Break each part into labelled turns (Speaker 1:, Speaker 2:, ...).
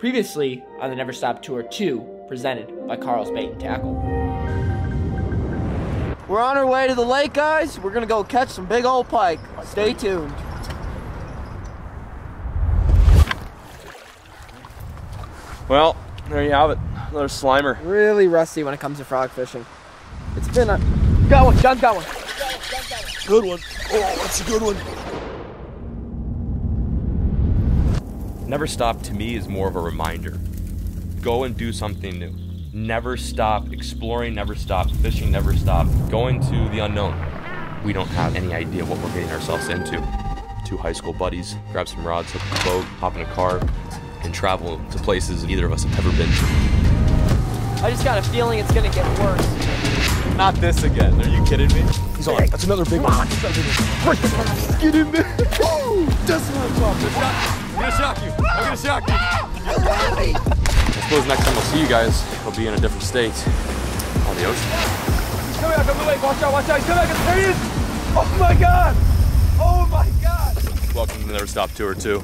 Speaker 1: Previously on the Never Stop Tour 2, presented by Karl's Bait and Tackle. We're on our way to the lake, guys. We're gonna go catch some big old pike. Stay tuned.
Speaker 2: Well, there you have it. Another Slimer.
Speaker 1: Really rusty when it comes to frog fishing. It's been a. Got one. Jon's got one.
Speaker 2: Good one. Oh, that's a good one. Never stop to me is more of a reminder. Go and do something new. Never stop exploring, never stop fishing, never stop going to the unknown. We don't have any idea what we're getting ourselves into. Two high school buddies, grab some rods, hook a boat, hop in a car, and travel to places neither of us have ever been to.
Speaker 1: I just got a feeling it's gonna get worse.
Speaker 2: Not this again. Are you kidding me? He's on. That's another big one. Get in there. That's what I'm talking about. I'm gonna shock you. I'm gonna shock you. I suppose next time we'll see you guys, we'll be in a different state on the ocean.
Speaker 3: Come back on the lake. Watch out, watch out. He's coming back. There he is. Oh my god. Oh my god.
Speaker 2: Welcome to the Never Stop Tour 2.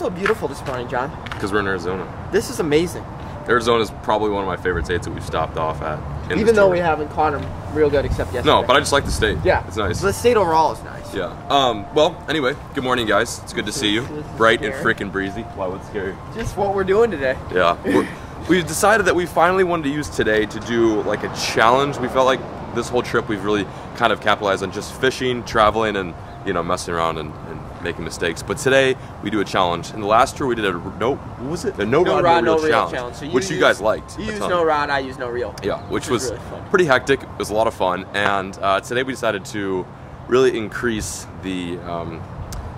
Speaker 1: So beautiful this morning, Jon?
Speaker 2: Because we're in Arizona.
Speaker 1: This is amazing.
Speaker 2: Arizona is probably one of my favorite states that we've stopped off at.
Speaker 1: Even though we haven't caught them real good except yesterday.
Speaker 2: No, but I just like the state.
Speaker 1: yeah,
Speaker 2: It's nice.
Speaker 1: The state overall is nice.
Speaker 2: Yeah. Um, well, anyway, good morning, guys. It's good to see you. Bright and freaking breezy. Why, what's scary?
Speaker 1: Just what we're doing today.
Speaker 2: Yeah. We've decided that we finally wanted to use today to do like a challenge. We felt like this whole trip we've really kind of capitalized on just fishing, traveling, and you know messing around and, and making mistakes. But today we do a challenge. In the last tour we did a no, what was it? A no,
Speaker 1: No
Speaker 2: rod,
Speaker 1: rod,
Speaker 2: no
Speaker 1: no
Speaker 2: reel challenge,
Speaker 1: challenge. So you
Speaker 2: which you guys liked.
Speaker 1: You
Speaker 2: a
Speaker 1: use no rod, I use no reel.
Speaker 2: Yeah, which
Speaker 1: Which
Speaker 2: was
Speaker 1: is really
Speaker 2: pretty hectic. It was a lot of fun, and uh, today we decided to really increase the um,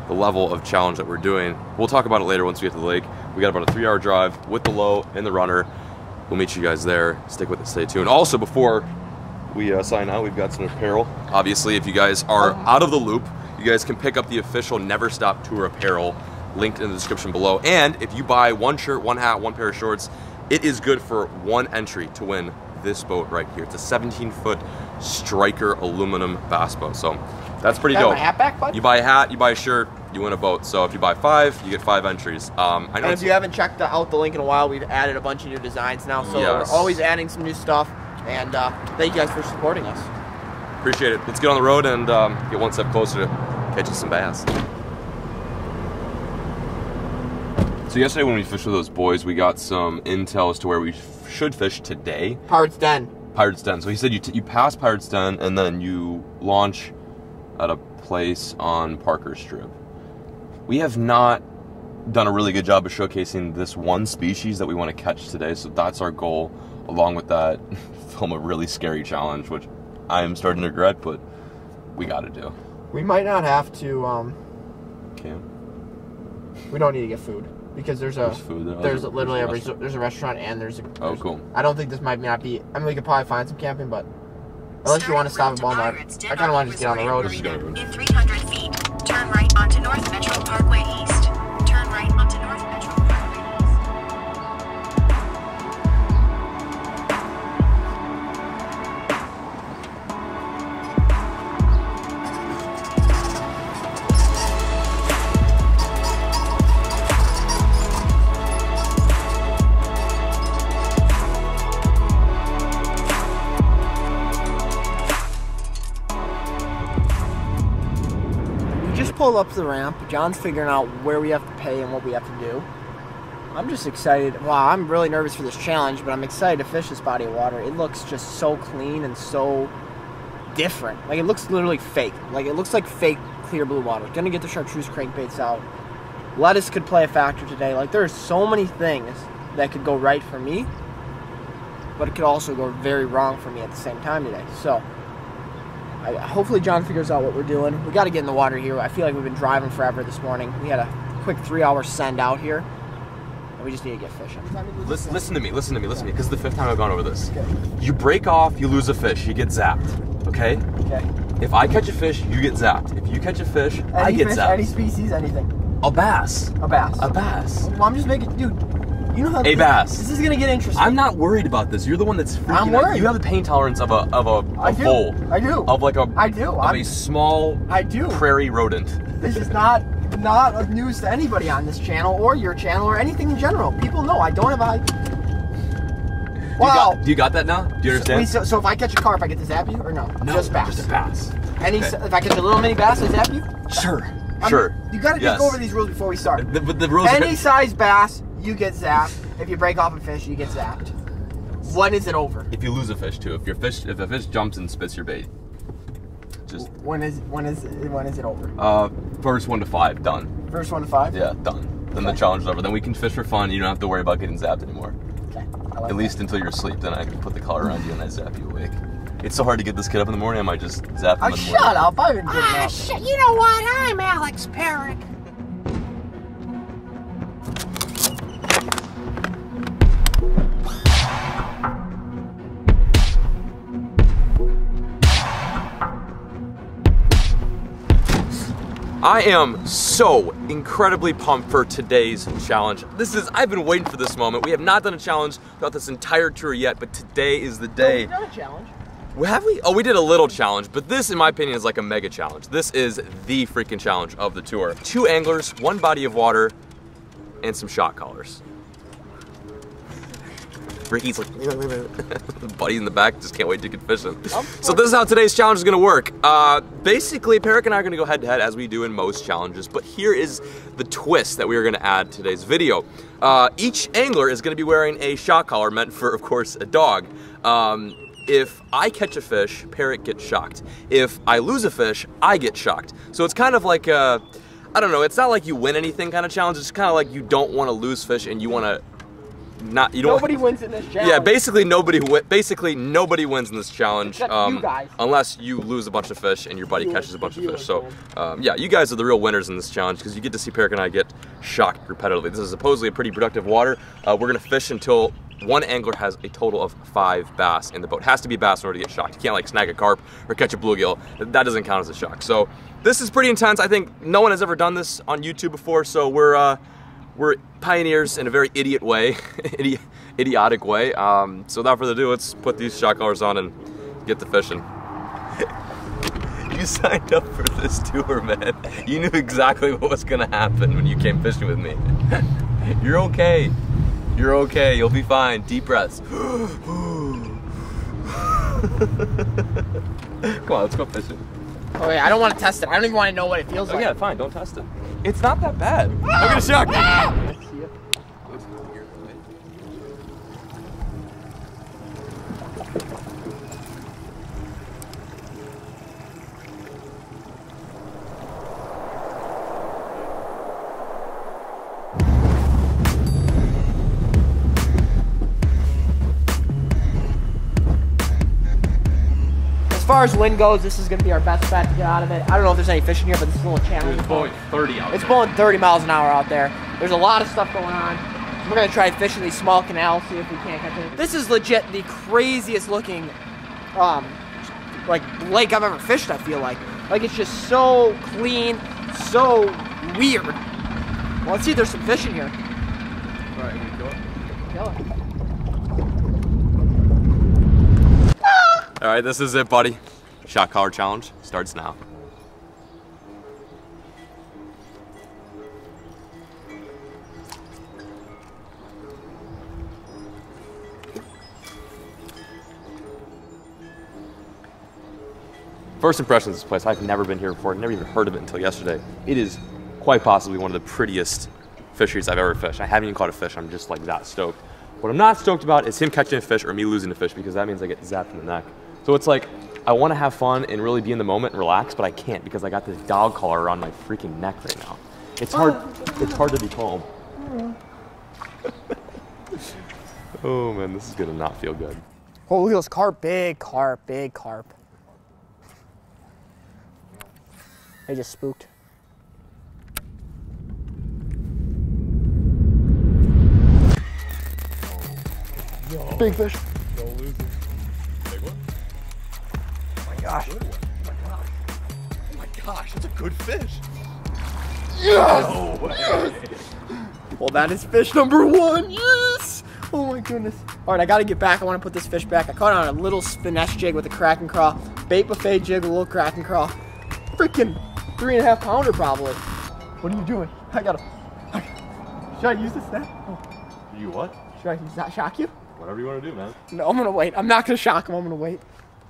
Speaker 2: the level of challenge that we're doing. We'll talk about it later once we get to the lake. We got about a three-hour drive with the Lowe and the runner. We'll meet you guys there. Stick with it. Stay tuned. Also, before we uh, sign out, we've got some apparel. Obviously, if you guys are out of the loop, you guys can pick up the official Never Stop Tour apparel linked in the description below. And if you buy one shirt, one hat, one pair of shorts, it is good for one entry to win this boat right here. It's a 17 foot striker aluminum bass boat. So that's pretty dope.
Speaker 1: back?
Speaker 2: You buy a hat, you buy a shirt, you win a boat. So if you buy five, you get five entries. Um, I know
Speaker 1: And if you haven't checked out the link in a while, we've added a bunch of new designs now. So
Speaker 2: Yes.
Speaker 1: we're always adding some new stuff. And uh, thank you guys for supporting us.
Speaker 2: Appreciate it. Let's get on the road and um, get one step closer to catching some bass. So yesterday when we fished with those boys, we got some intel as to where we f- should fish today.
Speaker 1: Pirates Den.
Speaker 2: Pirate's Den. So he said you, t- you pass Pirate's Den and then you launch at a place on Parker Strip. We have not done a really good job of showcasing this one species that we want to catch today. So that's our goal. Along with that, film a really scary challenge, which I am starting to regret, but we got to do.
Speaker 1: We might not have to. Um,
Speaker 2: Cam.
Speaker 1: we don't need to get food because there's a
Speaker 2: There's food there.
Speaker 1: there's
Speaker 2: There's
Speaker 1: literally a,
Speaker 2: there's a
Speaker 1: resor- there's a restaurant and there's a.
Speaker 2: Oh, cool.
Speaker 1: I don't think this might not be. I mean, we could probably find some camping, but unless you want to stop at Walmart, I kind of want to just get on the road.
Speaker 2: Let's just go on the road.
Speaker 4: In 300 feet, turn right onto North Metro Parkway East.
Speaker 1: Pulled up the ramp. Jon's figuring out where we have to pay and what we have to do. I'm just excited. Wow, I'm really nervous for this challenge, but I'm excited to fish this body of water. It looks just so clean and so different. Like it looks literally fake. Like it looks like fake clear blue water. Gonna get the chartreuse crankbaits out. Lettuce could play a factor today. Like there are so many things that could go right for me, but it could also go very wrong for me at the same time today. So I, hopefully Jon figures out what we're doing. We got to get in the water here. I feel like we've been driving forever this morning. We had a quick three-hour send out here, and we just need to get fishing.
Speaker 2: Listen, listen to me, listen to me, listen to me, because the fifth time I've gone over this. You break off, you lose a fish, you get zapped. Okay?
Speaker 1: Okay.
Speaker 2: If I catch a fish, you get zapped. If you catch a fish, I get
Speaker 1: fish,
Speaker 2: zapped.
Speaker 1: any species, anything.
Speaker 2: A bass.
Speaker 1: A bass.
Speaker 2: A bass.
Speaker 1: Well, I'm just making, dude. You know how
Speaker 2: A bass.
Speaker 1: This is gonna get interesting.
Speaker 2: I'm not worried about this. You're the one that's freaking
Speaker 1: I'm
Speaker 2: out.
Speaker 1: worried.
Speaker 2: You have the pain tolerance of a of a,
Speaker 1: I
Speaker 2: a
Speaker 1: do.
Speaker 2: vole.
Speaker 1: I do.
Speaker 2: Of like a
Speaker 1: I do.
Speaker 2: Of
Speaker 1: I'm-
Speaker 2: a small
Speaker 1: I do.
Speaker 2: prairie rodent.
Speaker 1: This is not not of news to anybody on this channel or your channel or anything in general. People know I don't have.
Speaker 2: You
Speaker 1: Wow.
Speaker 2: got, do you got that now? Do you understand?
Speaker 1: So, so if I catch a carp, I get to zap you or no?
Speaker 2: no,
Speaker 1: just bass.
Speaker 2: Just a bass.
Speaker 1: Any
Speaker 2: Okay.
Speaker 1: if I catch a little mini bass, I zap you.
Speaker 2: Sure.
Speaker 1: I'm-
Speaker 2: sure.
Speaker 1: You gotta
Speaker 2: Yes.
Speaker 1: just go over these rules before we start.
Speaker 2: The, but the rules
Speaker 1: Any size bass, you get zapped. If you break off a fish, you get zapped. When is it over?
Speaker 2: if you lose a fish too. If your fish if a fish jumps and spits your bait. Just
Speaker 1: When is when is when is it over?
Speaker 2: uh first one to five, done.
Speaker 1: First one to five.
Speaker 2: Yeah, done. Then the
Speaker 1: Okay.
Speaker 2: challenge is over. Then we can fish for fun. You don't have to worry about getting zapped anymore.
Speaker 1: Okay. I like
Speaker 2: At least until you're asleep. Then I can put the collar around you and I zap you awake. It's so hard to get this kid up in the morning. I might just zap him
Speaker 1: that.
Speaker 2: in
Speaker 1: Uh,
Speaker 2: the
Speaker 1: shut
Speaker 2: morning.
Speaker 1: up! I've been getting
Speaker 5: Ah,
Speaker 1: up.
Speaker 5: shit, you know what? I'm Alex Peric.
Speaker 2: I am so incredibly pumped for today's challenge. This is, I've been waiting for this moment. We have not done a challenge throughout this entire tour yet, but today is the day.
Speaker 1: We've done a challenge.
Speaker 2: Have we? Oh, we did a little challenge, but this, in my opinion, is like a mega challenge. This is the freaking challenge of the tour. Two anglers, one body of water, and some shot collars. Ricky's like, buddy in the back, just can't wait to get fishing. So this is how today's challenge is gonna work. Uh, basically, Peric and I are gonna go head to head as we do in most challenges, but here is the twist that we are gonna add to today's video. Uh, each angler is gonna be wearing a shot collar meant for, of course, a dog. Um, if I catch a fish, Peric gets shocked. If I lose a fish, I get shocked. So it's kind of like a, I don't know, it's not like you win anything kind of challenge. It's kind of like you don't want to lose fish and you want to not, you don't
Speaker 1: Nobody wins in this challenge.
Speaker 2: yeah, basically nobody basically nobody wins in this challenge um,
Speaker 1: you
Speaker 2: unless you lose a bunch of fish and your buddy
Speaker 1: You-
Speaker 2: catches a bunch of fish. So um, yeah, you guys are the real winners in this challenge because you get to see Peric and I get shocked repetitively. This is supposedly a pretty productive water. Uh, we're gonna fish until one angler has a total of five bass in the boat. Has to be bass in order to get shocked. You can't like snag a carp or catch a bluegill. That doesn't count as a shock. So this is pretty intense. I think no one has ever done this on YouTube before. So we're uh, we're pioneers in a very idiot way, idi- idiotic way. Um, so without further ado, let's put these shot collars on and get to fishing. you signed up for this tour, man. You knew exactly what was gonna happen when you came fishing with me. You're okay. You're okay. You'll be fine. Deep breaths. Come on, let's go fishing.
Speaker 1: Oh, wait, I don't want to test it. I don't even want to know what it feels
Speaker 2: Oh
Speaker 1: like.
Speaker 2: yeah, fine. Don't test it. It's not that bad. Look at the shark.
Speaker 1: far as wind goes, this is going to be our best bet to get out of it. I don't know if there's any fish in here, but this is a little challenge.
Speaker 2: It's blowing 30 out.
Speaker 1: It's blowing 30 miles an hour out there. There's a lot of stuff going on. We're gonna try fishing these small canals, see if we can't catch it. This is legit the craziest looking, um, like lake I've ever fished. I feel like, like it's just so clean, so weird. Well, let's see if there's some fish in here.
Speaker 2: Alright, we go.
Speaker 1: Kill it.
Speaker 2: All right, this is it, buddy. Shot collar challenge starts now. First impressions of this place, I've never been here before, never even heard of it until yesterday. It is quite possibly one of the prettiest fisheries I've ever fished. I haven't even caught a fish, I'm just like that stoked. What I'm not stoked about is him catching a fish or me losing a fish because that means I get zapped in the neck. So it's like, I want to have fun and really be in the moment and relax, but I can't because I got this dog collar around my freaking neck right now. It's hard, it's hard to be calm. oh man, this is gonna not feel good.
Speaker 1: Oh, look at those carp, big carp, big carp. They just spooked. Big fish. Gosh.
Speaker 2: Oh my gosh, that's a good fish.
Speaker 1: Yes!
Speaker 2: No way.
Speaker 1: Well, that is fish number one. Yes! Oh my goodness. All right, I got to get back. I want to put this fish back. I caught it on a little finesse jig with a Kraken craw. Bait buffet jig with a little Kraken craw. Freaking three and a half pounder probably. What are you doing? I got to. Should I use this net? Oh,
Speaker 2: You what?
Speaker 1: should I use that shock you?
Speaker 2: Whatever you want to do, man.
Speaker 1: No, I'm gonna wait. I'm not gonna shock him. I'm gonna wait.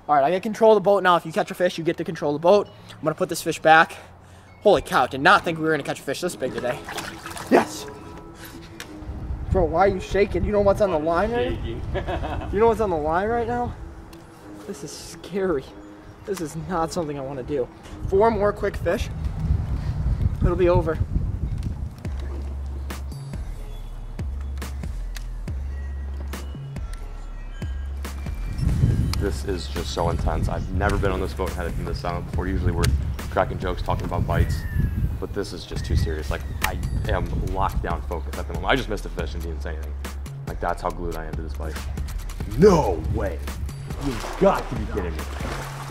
Speaker 1: All right, I get control of the boat now. If you catch a fish, you get to control the boat. I'm gonna put this fish back. Holy cow! Did not think we were gonna catch a fish this big today. Yes. Bro, why are you shaking? You know what's on the line right now? You know what's on the line right now? This is scary. This is not something I want to do. Four more quick fish. It'll be over.
Speaker 2: This is just so intense. I've never been on this boat and been this silent before. Usually we're cracking jokes, talking about bites, but this is just too serious. Like I am locked down focused at the moment. I just missed a fish and didn't say anything. Like that's how glued I am to this bite. No way. You've got to be kidding me.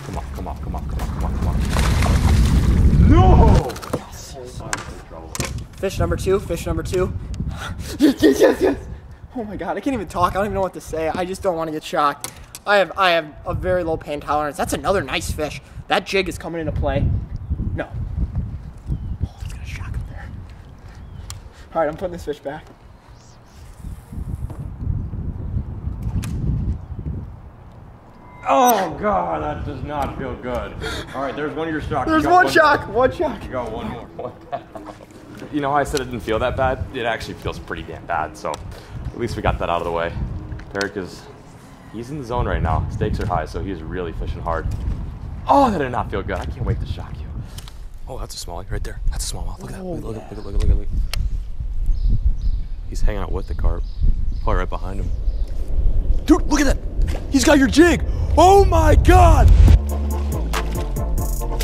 Speaker 2: Come on, come on, come on, come on, come on, come on. No!
Speaker 1: Fish number two. Fish number two. yes, yes, yes. Oh my god, I can't even talk. I don't even know what to say. I just don't want to get shocked. I have I have a very low pain tolerance. That's another nice fish. That jig is coming into play. No. Oh, it's gonna shock him there. All right, I'm putting this fish back.
Speaker 2: Oh god, that does not feel good. All right, there's one of your shocks.
Speaker 1: There's
Speaker 2: You got
Speaker 1: one shock. One shock.
Speaker 2: You got one more. One you know how I said it didn't feel that bad? It actually feels pretty damn bad. So at least we got that out of the way. Derek is he's in the zone right now. Stakes are high, so he's really fishing hard. Oh, that did not feel good. I can't wait to shock you. Oh, that's a smallie right there. That's a smallmouth. Look at that. Oh, look, look, look, look, look, look, look, look. He's hanging out with the carp. Probably right behind him. Dude, look at that. He's got your jig. Oh my god.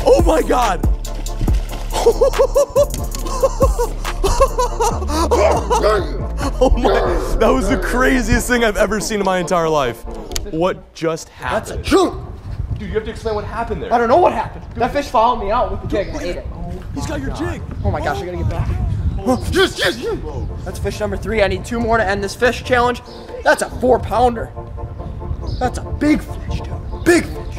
Speaker 2: Oh my god. oh my, that was the craziest thing I've ever seen in my entire life. What just happened?
Speaker 1: That's a
Speaker 2: happened? Dude, you have to explain what happened there.
Speaker 1: I don't know what happened. That fish followed me out with the jig. and I ate it.
Speaker 2: He's got your jig.
Speaker 1: Oh my gosh, I gotta get back. Oh. Yes, yes, yes. That's fish number three. I need two more to end this fish challenge. That's a four pounder. That's a big fish, dude. Big fish.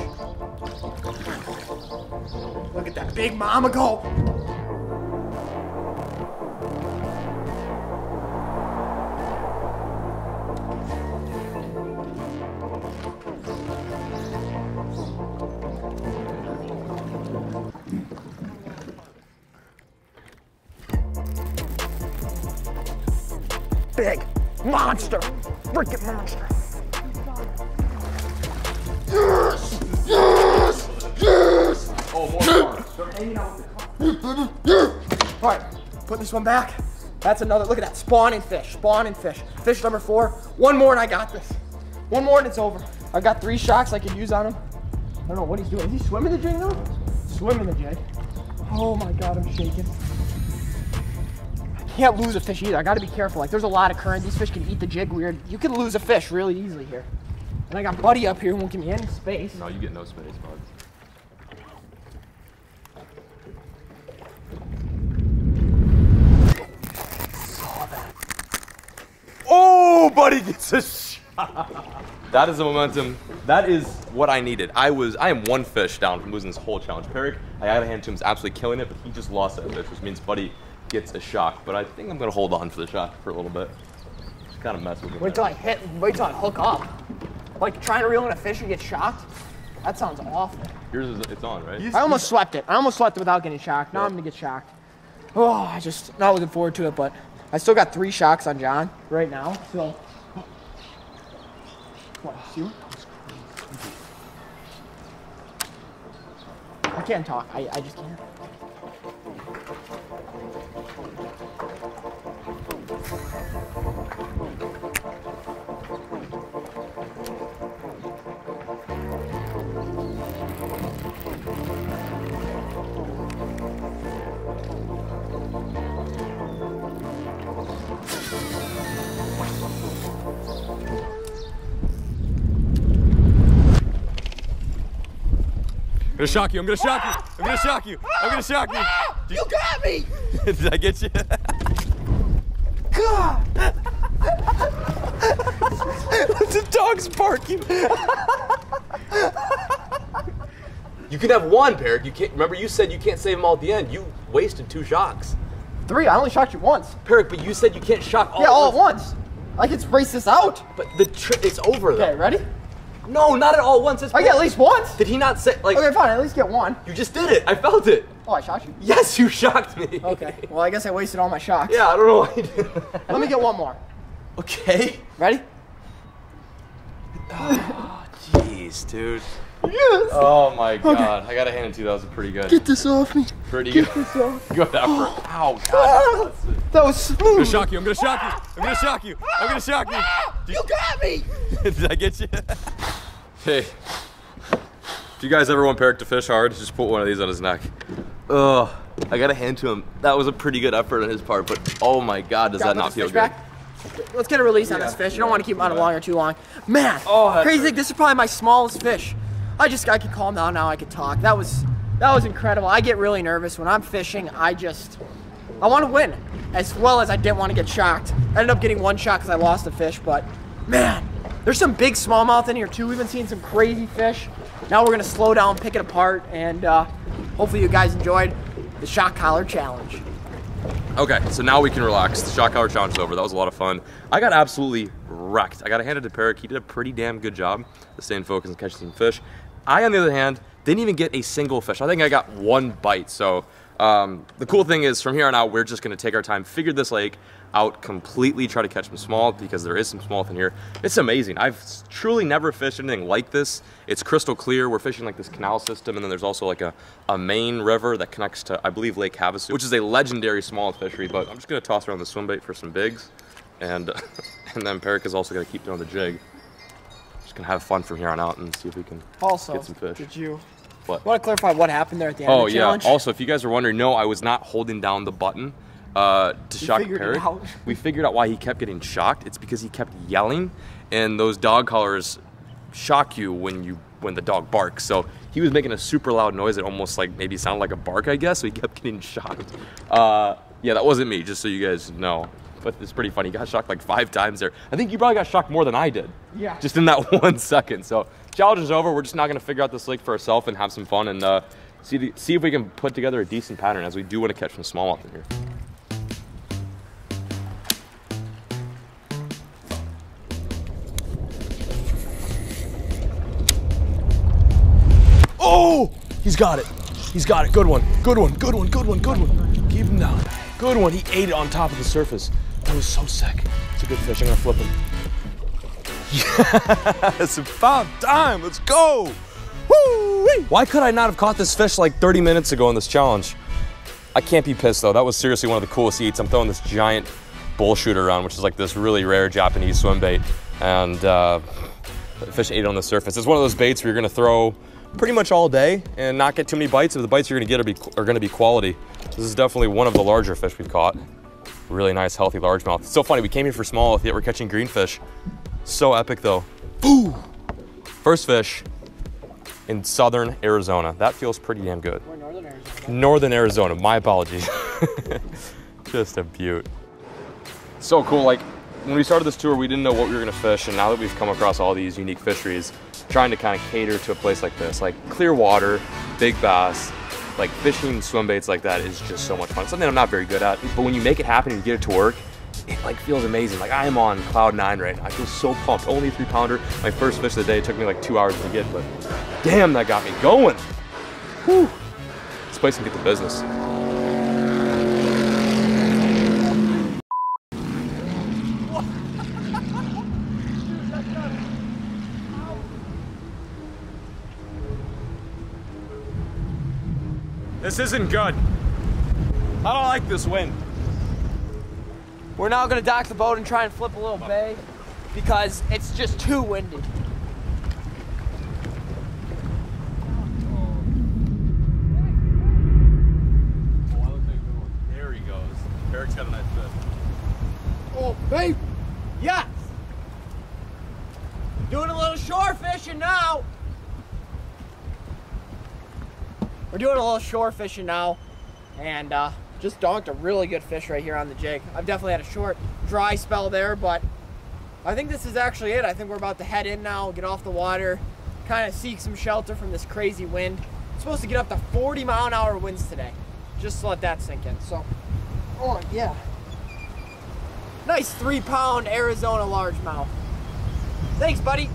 Speaker 1: Look at that big mama go. This one back. That's another. Look at that spawning fish. Spawning fish. Fish number four. One more and I got this. One more and it's over. I've got three shocks I can use on him. I don't know what he's doing. Is he swimming the jig though? Swimming the jig. Oh my god, I'm shaking. I can't lose a fish either. I gotta be careful. Like there's a lot of current. These fish can eat the jig weird. You can lose a fish really easily here. And I got Buddy up here who won't give me any space.
Speaker 2: No, you get no space, bud. Buddy gets a shot. That is the momentum. That is what I needed. I was, I am one fish down from losing this whole challenge. Peric, I gotta hand to him, is absolutely killing it, but he just lost that fish, which means Buddy gets a shock. But I think I'm gonna hold on for the shock for a little bit. Just kind of mess with him.
Speaker 1: Wait till I hit. Wait till I hook up. Like trying to reel in a fish and get shocked. That sounds awful.
Speaker 2: Yours is, it's on, right?
Speaker 1: I almost swept it. I almost swept it without getting shocked. Now I'm gonna get shocked. Oh, I just not looking forward to it, but I still got three shocks on Jon right now. So, what? See what? I can't talk. I, I just can't.
Speaker 2: Gonna shock you. I'm gonna shock you. I'm gonna shock you. I'm gonna shock you.
Speaker 1: You got me!
Speaker 2: Did I get you?
Speaker 1: God!
Speaker 2: the dog's barking. you can have one, Peric. You can't. Remember, you said you can't save them all at the end. You wasted two shocks,
Speaker 1: Three, I only shocked you once.
Speaker 2: Peric. But you said you can't shock all.
Speaker 1: Yeah, all at
Speaker 2: once.
Speaker 1: once. I can race this out.
Speaker 2: But the tri- it's over though.
Speaker 1: Okay, ready?
Speaker 2: No, not at all once. It's
Speaker 1: I get at least once.
Speaker 2: Did he not say like?
Speaker 1: Okay, fine, at least get one.
Speaker 2: You just did it. I felt it.
Speaker 1: Oh, I shot you.
Speaker 2: Yes, you shocked me.
Speaker 1: Okay, well, I guess I wasted all my shocks.
Speaker 2: Yeah, I don't know why you did.
Speaker 1: Let me get one more.
Speaker 2: Okay.
Speaker 1: Ready?
Speaker 2: Oh, jeez, dude.
Speaker 1: Yes!
Speaker 2: Oh my god. Okay. I gotta hand it to you. That was pretty good.
Speaker 1: Get this off me.
Speaker 2: pretty good.
Speaker 1: This off.
Speaker 2: Good effort. Ow,
Speaker 1: Ah,
Speaker 2: god.
Speaker 1: that was
Speaker 2: I'm gonna shock you. I'm gonna shock you. I'm gonna shock you. I'm gonna shock you.
Speaker 1: You got me.
Speaker 2: Did I get you? hey. If you guys ever want Peric to fish hard, just put one of these on his neck. Ugh. I gotta hand to him. That was a pretty good effort on his part, but oh my god, does that not feel good?
Speaker 1: back. Let's get a release on this fish. You don't want to keep him on a longer too long. Man,
Speaker 2: Oh,
Speaker 1: crazy.
Speaker 2: hurt.
Speaker 1: This is probably my smallest fish. I just I could calm down now. I could talk. That was that was incredible. I get really nervous when I'm fishing. I just I want to win, as well as I didn't want to get shocked. I ended up getting one shot because I lost the fish, but man, there's some big smallmouth in here too. We've been seeing some crazy fish. Now we're gonna slow down, pick it apart, and uh, hopefully you guys enjoyed the shock collar challenge.
Speaker 2: Okay, so now we can relax. The shock collar challenge is over. That was a lot of fun. I got absolutely wrecked. I got a hand it to Peric. He did a pretty damn good job of staying focused and catching some fish. I, on the other hand, didn't even get a single fish. I think I got one bite. So um, the cool thing is, from here on out, we're just going to take our time, figure this lake out completely, try to catch some small because there is some smallmouth in here. It's amazing. I've truly never fished anything like this. It's crystal clear. We're fishing like this canal system, and then there's also like a, a main river that connects to, I believe, Lake Havasu, which is a legendary smallmouth fishery. But I'm just gonna toss around the swim bait for some bigs, and and then Peric is also gonna keep throwing the jig. Just gonna have fun from here on out and see if we can
Speaker 1: Also,
Speaker 2: get some fish.
Speaker 1: did you
Speaker 2: What?
Speaker 1: want to clarify what happened there at the end
Speaker 2: Oh
Speaker 1: of the
Speaker 2: yeah.
Speaker 1: challenge?
Speaker 2: Also, if you guys are wondering, no, I was not holding down the button uh, to shock
Speaker 1: figured it
Speaker 2: We figured out why he kept getting shocked. It's because he kept yelling, and those dog collars shock you when you when the dog barks. So he was making a super loud noise. It almost like maybe sounded like a bark, I guess. So he kept getting shocked. Uh, yeah, that wasn't me. Just so you guys know. But it's pretty funny. He got shocked like five times there. I think you probably got shocked more than I did.
Speaker 1: Yeah.
Speaker 2: Just in that one second. So challenge is over. We're just not gonna figure out this lake for ourselves and have some fun and uh, see the, see if we can put together a decent pattern as we do want to catch some smallmouth in here. Oh, he's got it. He's got it. Good one. Good one. Good one. Good one. Good one. Keep him down. Good one. He ate it on top of the surface. That was so sick. It's a good fish. I'm gonna flip him. Yes, about time. Let's go. Woo! Why could I not have caught this fish like 30 minutes ago in this challenge? I can't be pissed though. That was seriously one of the coolest eats. I'm throwing this giant bull shooter around, which is like this really rare Japanese swim bait, and uh, the fish ate on the surface. It's one of those baits where you're gonna throw pretty much all day and not get too many bites. If the bites you're gonna get are, be, are gonna be quality. This is definitely one of the larger fish we've caught. Really nice, healthy largemouth. It's so funny. We came here for smallmouth, yet we're catching greenfish. So epic though. Boo! First fish in southern Arizona. That feels pretty damn good.
Speaker 1: Or northern Arizona.
Speaker 2: Northern Arizona, my apologies. Just a beaut. So cool, like when we started this tour, we didn't know what we were gonna fish, and now that we've come across all these unique fisheries, trying to kind of cater to a place like this, like clear water, big bass, like fishing swim baits like that is just so much fun. Something I'm not very good at, but when you make it happen and you get it to work, it like feels amazing. Like I am on cloud nine right now. I feel so pumped. Only a three pounder. My first fish of the day took me like two hours to get, but damn, that got me going. Whew. This place can get the business. This isn't good. I don't like this wind.
Speaker 1: We're now gonna dock the boat and try and flip a little bay because it's just too windy. Oh, babe! Yes! Doing a little shore fishing now! we're doing a little shore fishing now, and uh, just donked a really good fish right here on the jig. I've definitely had a short, dry spell there, but I think this is actually it. I think we're about to head in now, get off the water, kind of seek some shelter from this crazy wind. It's supposed to get up to 40 mile an hour winds today. Just to let that sink in. So, oh yeah. Nice three pound Arizona largemouth. Thanks, buddy.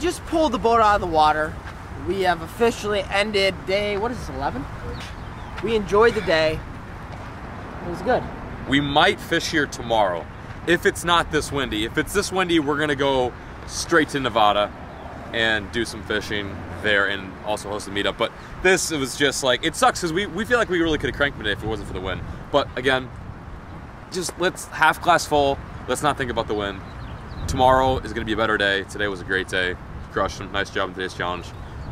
Speaker 1: Just pulled the boat out of the water. We have officially ended day, what is this, 11? We enjoyed the day. It was good.
Speaker 2: We might fish here tomorrow. If it's not this windy. If it's this windy, we're gonna go straight to Nevada and do some fishing there and also host a meetup. But this it was just like it sucks because we, we feel like we really could have cranked today if it wasn't for the wind. But again, just let's half glass full. Let's not think about the wind. Tomorrow is gonna be a better day. Today was a great day. Crushed them. Nice job in today's challenge.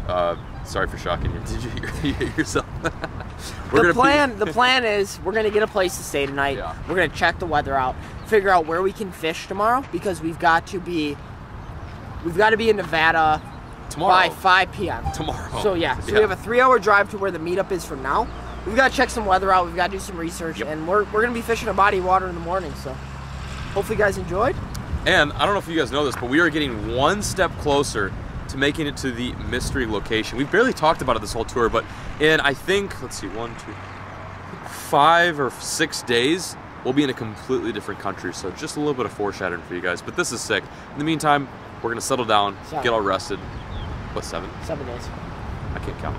Speaker 2: Uh, sorry for shocking you. Did you hear, you hear yourself? We're
Speaker 1: the plan the plan is we're gonna get a place to stay tonight.
Speaker 2: Yeah.
Speaker 1: We're gonna check the weather out, figure out where we can fish tomorrow because we've got to be we've got to be in Nevada
Speaker 2: tomorrow.
Speaker 1: by 5 p.m.
Speaker 2: Tomorrow.
Speaker 1: So yeah, so we have a three-hour drive to where the meetup is from now. We've got to check some weather out. We've got to do some research,
Speaker 2: Yep.
Speaker 1: and we're, we're gonna be fishing a body of water in the morning. So hopefully you guys enjoyed.
Speaker 2: And I don't know if you guys know this, but we are getting one step closer to making it to the mystery location. We've barely talked about it this whole tour, but in I think let's see, one, two, five or six days, we'll be in a completely different country. So just a little bit of foreshadowing for you guys. But this is sick. In the meantime, we're gonna settle down,
Speaker 1: Seven.
Speaker 2: get all rested. What seven?
Speaker 1: Seven days.
Speaker 2: I can't count.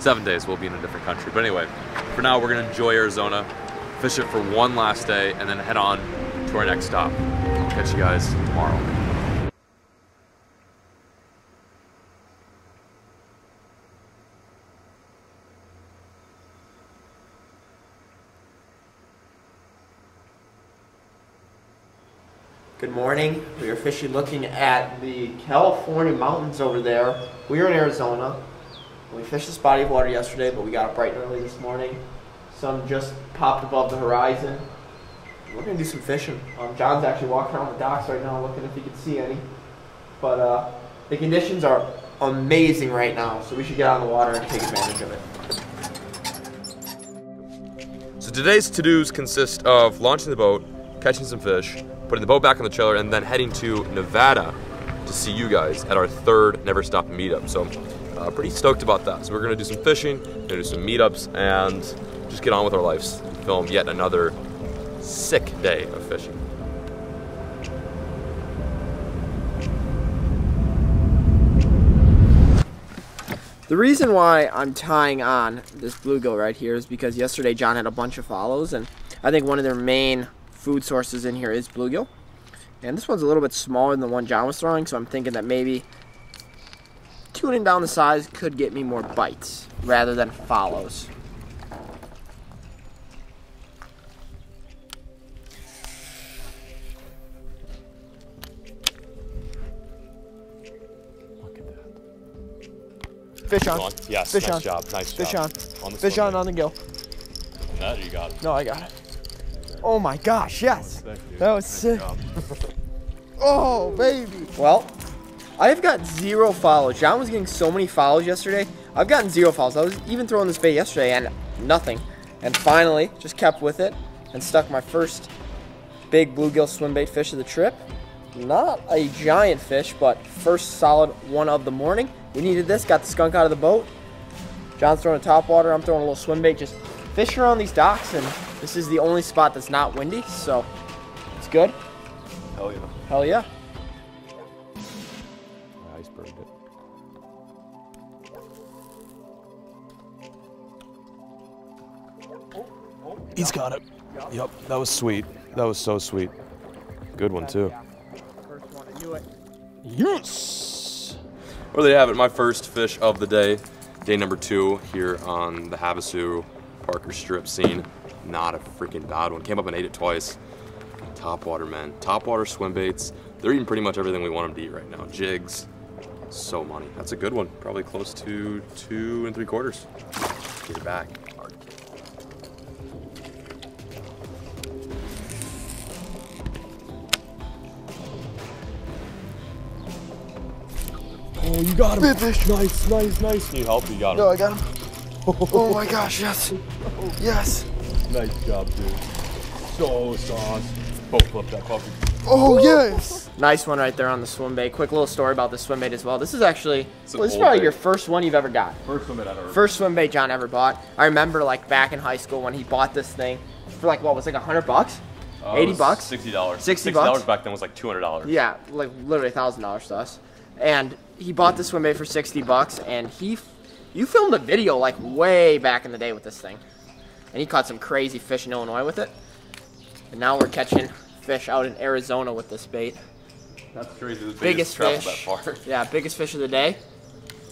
Speaker 2: Seven days we'll be in a different country. But anyway, for now we're gonna enjoy Arizona, fish it for one last day, and then head on to our next stop. I'll catch you guys tomorrow.
Speaker 1: Good morning. We are officially looking at the California mountains over there. We are in Arizona. We fished this body of water yesterday, but we got up bright and early this morning. Sun just popped above the horizon. We're gonna do some fishing. Um, Jon's actually walking around the docks right now, looking if he can see any. But uh, the conditions are amazing right now, so we should get out on the water and take advantage of it.
Speaker 2: So today's to-dos consist of launching the boat, catching some fish, putting the boat back on the trailer, and then heading to Nevada to see you guys at our third Never Stop meetup. So uh, pretty stoked about that. So we're gonna do some fishing, gonna do some meetups, and just get on with our lives. Film yet another sick day of fishing.
Speaker 1: The reason why I'm tying on this bluegill right here is because yesterday Jon had a bunch of follows, and I think one of their main food sources in here is bluegill. And this one's a little bit smaller than the one Jon was throwing, so I'm thinking that maybe tuning down the size could get me more bites rather than follows. Fish on.
Speaker 2: Yes,
Speaker 1: Fish
Speaker 2: nice
Speaker 1: on.
Speaker 2: job. Nice
Speaker 1: Fish
Speaker 2: job.
Speaker 1: on.
Speaker 2: On the
Speaker 1: Fish
Speaker 2: swim
Speaker 1: on
Speaker 2: bait.
Speaker 1: on the gill.
Speaker 2: That you got it.
Speaker 1: No, I got it. Oh my gosh, yes.
Speaker 2: Thank you.
Speaker 1: That was sick. Oh, baby. Well, I've got zero follows. Jon was getting so many follows yesterday. I've gotten zero follows. I was even throwing this bait yesterday and nothing. And finally, just kept with it and stuck my first big bluegill swim bait fish of the trip. Not a giant fish, but first solid one of the morning. We needed this, got the skunk out of the boat. Jon's throwing a top water, I'm throwing a little swim bait, just fishing around these docks, and this is the only spot that's not windy, so it's good.
Speaker 2: Hell yeah.
Speaker 1: Hell yeah.
Speaker 2: I iceberged it.
Speaker 3: He's got it. Yep, that was sweet. That was so sweet. Good one too.
Speaker 1: First one, I knew it.
Speaker 3: Yes.
Speaker 2: There you have it. My first fish of the day, day number two here on the Havasu Parker Strip scene. Not a freaking bad one. Came up and ate it twice. Top water, man. Top water swim baits. They're eating pretty much everything we want them to eat right now. Jigs. So money. That's a good one. Probably close to two and three quarters. Get it back. Oh, you got him. Big fish. Nice, nice, nice. Need help? You got him.
Speaker 1: No, I got him. Oh my gosh, yes. Yes.
Speaker 2: Nice job, dude. So sauce. Oh, flip that puppy.
Speaker 1: Oh, yes. Nice one right there on the swim bait. Quick little story about the swim bait as well. This is actually, well, this is probably
Speaker 2: bait.
Speaker 1: your first one you've ever got.
Speaker 2: First one that ever.
Speaker 1: First swim bait Jon ever bought. I remember like back in high school when he bought this thing for like what was it, like a hundred bucks?
Speaker 2: Uh,
Speaker 1: 80 bucks?
Speaker 2: Sixty dollars.
Speaker 1: 60
Speaker 2: dollars
Speaker 1: bucks?
Speaker 2: back then was like two hundred dollars.
Speaker 1: Yeah, like literally a thousand dollars to us. And he bought the swim bait for sixty bucks, and he, you filmed a video like way back in the day with this thing, and he caught some crazy fish in Illinois with it. And now we're catching fish out in Arizona with this bait.
Speaker 2: That's crazy. The
Speaker 1: Biggest
Speaker 2: traveled
Speaker 1: fish. Yeah, biggest fish of the day.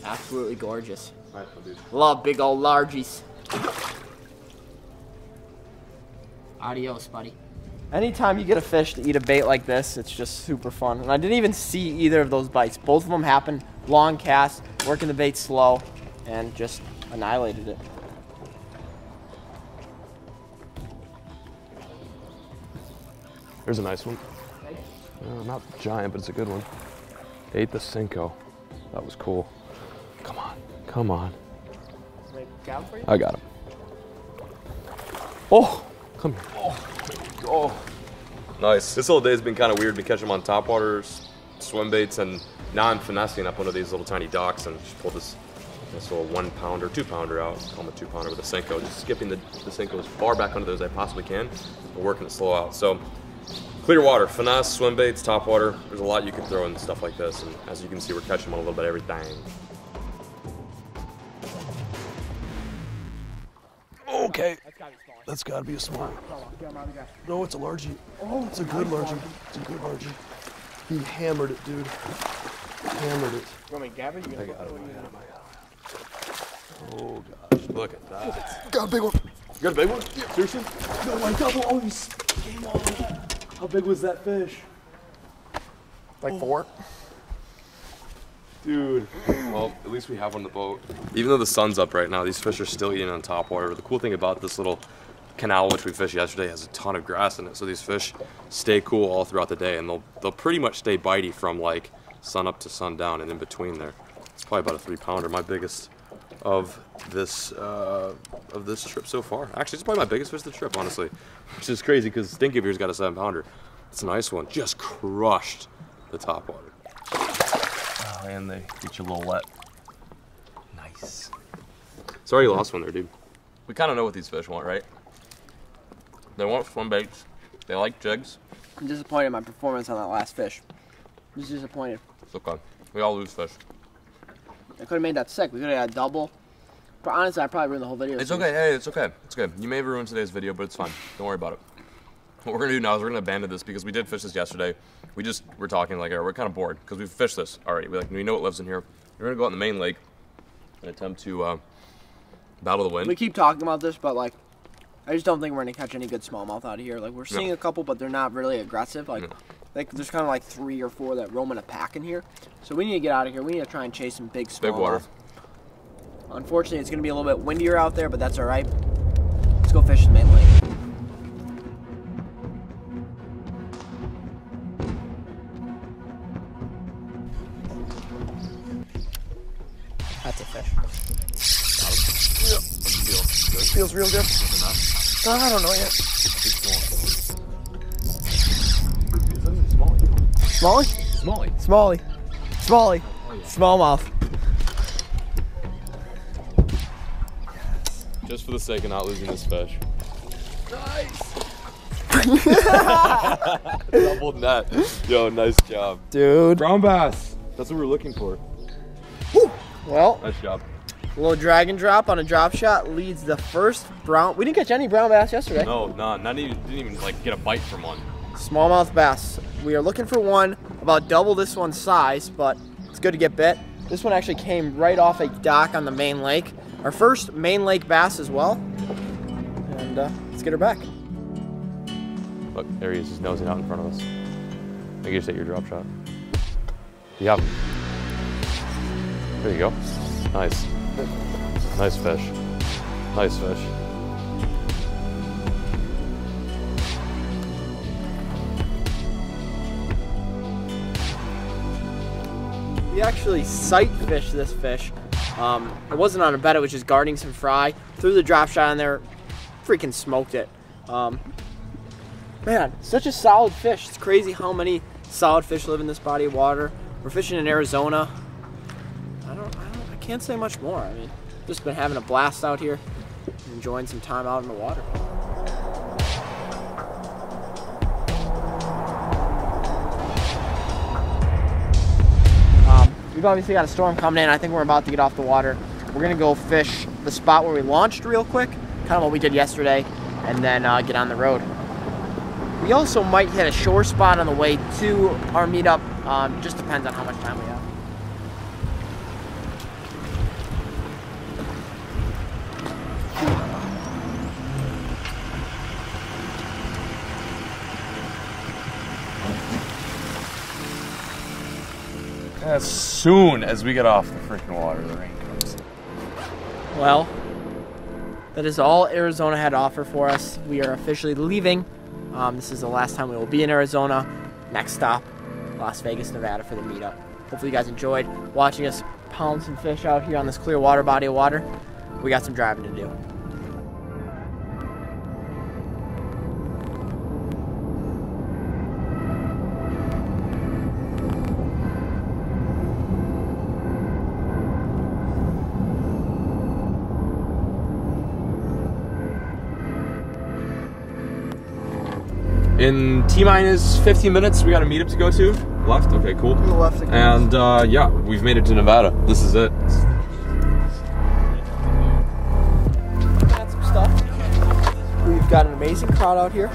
Speaker 1: Absolutely gorgeous.
Speaker 2: Nice one.
Speaker 1: Love big old largies. Adios, buddy. Anytime you get a fish to eat a bait like this, it's just super fun. And I didn't even see either of those bites. Both of them happened long cast, working the bait slow, and just annihilated it.
Speaker 2: There's a nice one. Uh, not giant, but it's a good one. Ate the Senko. That was cool. Come on, come on. I got him. Oh, come here. Oh, oh. Nice. This whole day's been kind of weird. Been catching them on top waters, swim baits, and now I'm finessing up one of these little tiny docks and just pulled this this little one pounder, two pounder out. Call them a two pounder with a Senko. Just skipping the, the Senko as far back under those as I possibly can, and working it slow out. So Clear water, finesse, swim baits, top water. There's a lot you can throw in stuff like this, and as you can see, we're catching on a little bit everything. That's gotta be a small. Oh, no, it's a largie. Oh, it's a good largie. It's a good largie. He hammered it, dude. Hammered it.
Speaker 1: You want me to grab it?
Speaker 2: I got him. I got him. I got him. Oh gosh, look at that.
Speaker 6: Got a big one.
Speaker 2: You got a big one? Yeah. Seriously?
Speaker 6: No, I double. Oh, he's came on. How big was that fish?
Speaker 1: Like four?
Speaker 2: Dude. Well, at least we have one in the boat. Even though the sun's up right now, these fish are still eating on top water. The cool thing about this little canal which we fished yesterday has a ton of grass in it, so these fish stay cool all throughout the day, and they'll they'll pretty much stay bitey from like sun up to sundown and in between there. It's probably about a three pounder, my biggest of this uh, of this trip so far. Actually, it's probably my biggest fish of the trip, honestly, which is crazy because Stinky Beer's got a seven pounder. It's a nice one, just crushed the top water. And they get you a little wet. Nice. Sorry you lost one there, dude. We kind of know what these fish want, right? They want swim baits. They like jigs.
Speaker 1: I'm disappointed in my performance on that last fish. I'm just disappointed.
Speaker 2: It's okay. We all lose fish.
Speaker 1: I could have made that sick. We could have had a double. But honestly, I probably ruined the whole video.
Speaker 2: It's okay. Hey, it's okay. It's good. You may have ruined today's video, but it's fine. Don't worry about it. What we're gonna do now is we're gonna abandon this because we did fish this yesterday. We just we're talking like we're kind of bored because we've fished this already. We like we know what lives in here. We're gonna go out in the main lake and attempt to uh, battle the wind.
Speaker 1: We keep talking about this, but like, I just don't think we're gonna catch any good smallmouth out of here. Like, we're seeing
Speaker 2: No.
Speaker 1: a couple, but they're not really aggressive. Like,
Speaker 2: No.
Speaker 1: like there's kind of like three or four that roam in a pack in here. So we need to get out of here. We need to try and chase some big smallmouth.
Speaker 2: Big water.
Speaker 1: Unfortunately, it's gonna be a little bit windier out there, but that's all right. Let's go fish the main lake.
Speaker 6: Feels real good. Uh, I don't know yet.
Speaker 1: Smallie?
Speaker 2: Smalley.
Speaker 1: Smallie. Smallie. Smallmouth.
Speaker 2: Just for the sake of not losing this fish. Nice! Double net. Yo, nice job.
Speaker 1: Dude.
Speaker 2: Brown bass. That's what we're looking for.
Speaker 1: Well,
Speaker 2: Nice job.
Speaker 1: A little drag and drop on a drop shot leads the first brown. We didn't catch any brown bass yesterday.
Speaker 2: No, nah, not even didn't even like get a bite from one.
Speaker 1: Smallmouth bass. We are looking for one about double this one's size, but it's good to get bit. This one actually came right off a dock on the main lake. Our first main lake bass as well. And uh, let's get her back.
Speaker 2: Look, there he is, he's nosing out in front of us. I think you take your drop shot. Him. There you go. Nice. Nice fish. Nice fish.
Speaker 1: we actually sight fished this fish. Um, it wasn't on a bed, it was just guarding some fry. Threw the drop shot in there, freaking smoked it. Um, man, such a solid fish. It's crazy how many solid fish live in this body of water. We're fishing in Arizona. I don't, I don't, can't say much more. I mean, just been having a blast out here, enjoying some time out in the water. Um, we've obviously got a storm coming in. I think we're about to get off the water. We're gonna go fish the spot where we launched real quick, kind of what we did yesterday, and then uh, get on the road. We also might hit a shore spot on the way to our meetup. Um, just depends on how much time we have.
Speaker 2: As soon as we get off the freaking water, the rain comes.
Speaker 1: Well, that is all Arizona had to offer for us. We are officially leaving. Um, this is the last time we will be in Arizona. Next stop, Las Vegas, Nevada for the meetup. Hopefully, you guys enjoyed watching us pound some fish out here on this clear water body of water. We got some driving to do.
Speaker 2: In T minus 15 minutes, we got a meetup to go to. Left? Okay, cool.
Speaker 1: the left again.
Speaker 2: And uh, yeah, we've made it to Nevada. This is it.
Speaker 1: Got some stuff. We've got an amazing crowd out here.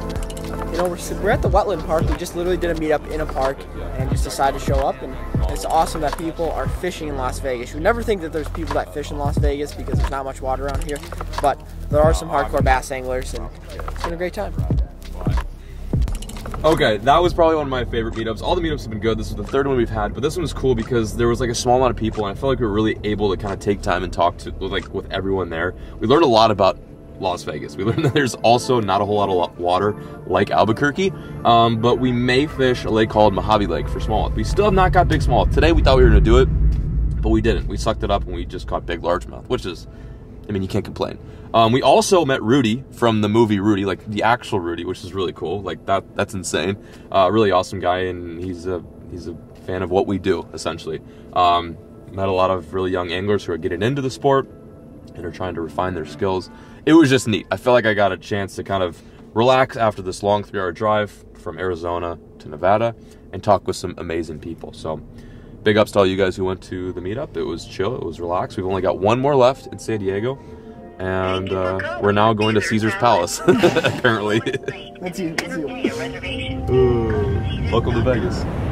Speaker 1: You know, we're, we're at the wetland park. We just literally did a meetup in a park and just decided to show up. And it's awesome that people are fishing in Las Vegas. You never think that there's people that fish in Las Vegas because there's not much water around here. But there are some hardcore bass anglers, and it's been a great time.
Speaker 2: Okay, that was probably one of my favorite meetups. All the meetups have been good. This was the third one we've had, but this one was cool because there was like a small amount of people, and I felt like we were really able to kind of take time and talk to like with everyone there. We learned a lot about Las Vegas. We learned that there's also not a whole lot of water like Albuquerque, um, but we may fish a lake called Mojave Lake for smallmouth. We still have not got big smallmouth. Today we thought we were gonna do it, but we didn't. We sucked it up and we just caught big largemouth, which is I mean, you can't complain. Um, we also met Rudy from the movie Rudy, like the actual Rudy, which is really cool. Like that, that's insane. Uh, really awesome guy, and he's a he's a fan of what we do essentially. Um, met a lot of really young anglers who are getting into the sport and are trying to refine their skills. It was just neat. I felt like I got a chance to kind of relax after this long three-hour drive from Arizona to Nevada and talk with some amazing people. So big ups to all you guys who went to the meetup. It was chill. It was relaxed. We've only got one more left in San Diego, and uh, we're now going to Caesar's Palace. apparently.
Speaker 1: Let's see. Let's see.
Speaker 2: Welcome to Vegas.